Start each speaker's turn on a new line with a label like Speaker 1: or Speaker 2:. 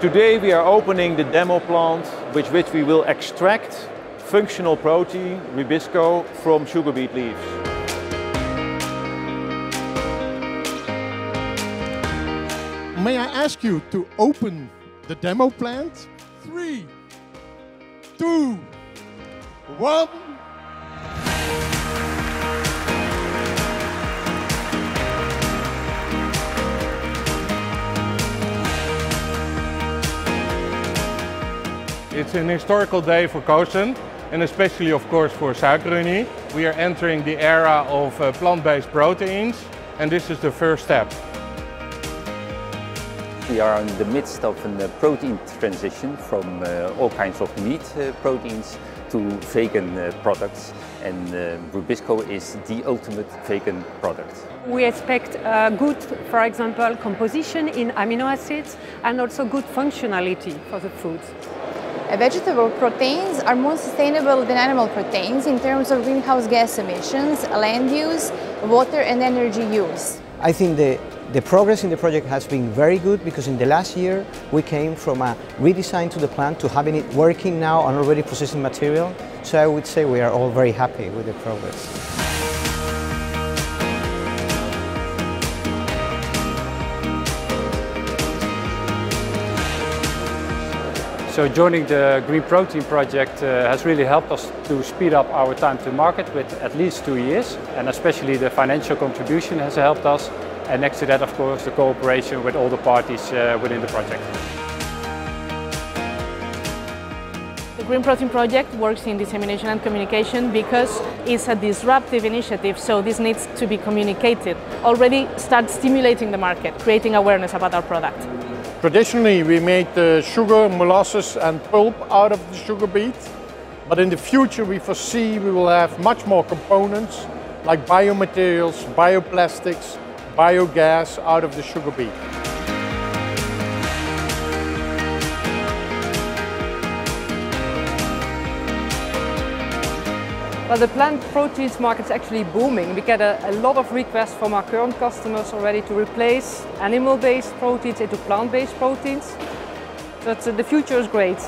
Speaker 1: Today we are opening the demo plant with which we will extract functional protein, rubisco, from sugar beet leaves.
Speaker 2: May I ask you to open the demo plant? Three, two, one.
Speaker 3: It's an historical day for Cosun and especially of course for Suikerunie. We are entering the era of uh, plant-based proteins and this is the first step.
Speaker 4: We are in the midst of a uh, protein transition from uh, all kinds of meat uh, proteins to vegan uh, products and uh, Rubisco is the ultimate vegan product.
Speaker 5: We expect uh, good, for example, composition in amino acids and also good functionality for the food.
Speaker 6: Uh, vegetable proteins are more sustainable than animal proteins in terms of greenhouse gas emissions, land use, water and energy use.
Speaker 7: I think the, the progress in the project has been very good because in the last year we came from a redesign to the plant to having it working now and already processing material. So I would say we are all very happy with the progress.
Speaker 8: So joining the Green Protein Project uh, has really helped us to speed up our time to market with at least two years and especially the financial contribution has helped us and next to that of course the cooperation with all the parties uh, within the project.
Speaker 9: The Green Protein Project works in dissemination and communication because it's a disruptive initiative, so this needs to be communicated. Already start stimulating the market, creating awareness about our product.
Speaker 2: Traditionally, we made the sugar, molasses and pulp out of the sugar beet. But in the future, we foresee we will have much more components like biomaterials, bioplastics, biogas out of the sugar beet.
Speaker 10: Well, the plant proteins market is actually booming. We get a, a lot of requests from our current customers already to replace animal-based proteins into plant-based proteins. So uh, the future is great.